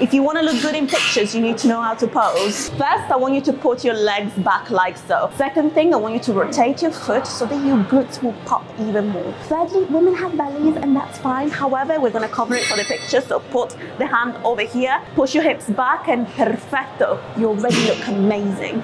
If you want to look good in pictures, you need to know how to pose. First, I want you to put your legs back like so. Second thing, I want you to rotate your foot so that your glutes will pop even more. Thirdly, women have bellies and that's fine. However, we're going to cover it for the picture. So put the hand over here, push your hips back and perfecto. You already look amazing.